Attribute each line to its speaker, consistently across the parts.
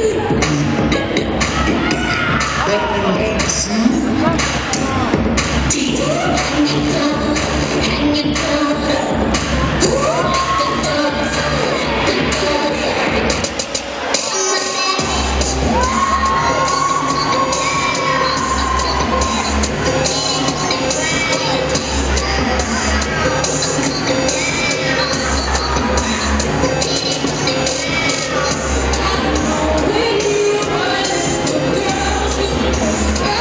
Speaker 1: Woo!
Speaker 2: Yeah.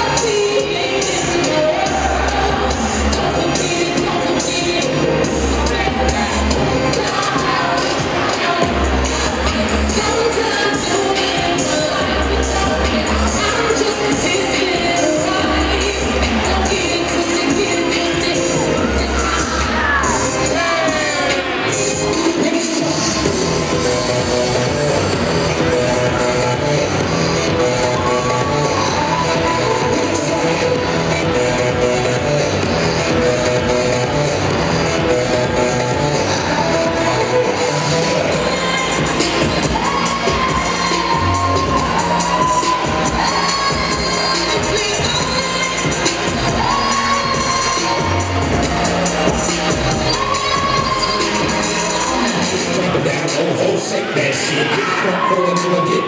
Speaker 2: não oh, ho, shake that shit. I'm you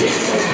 Speaker 2: you so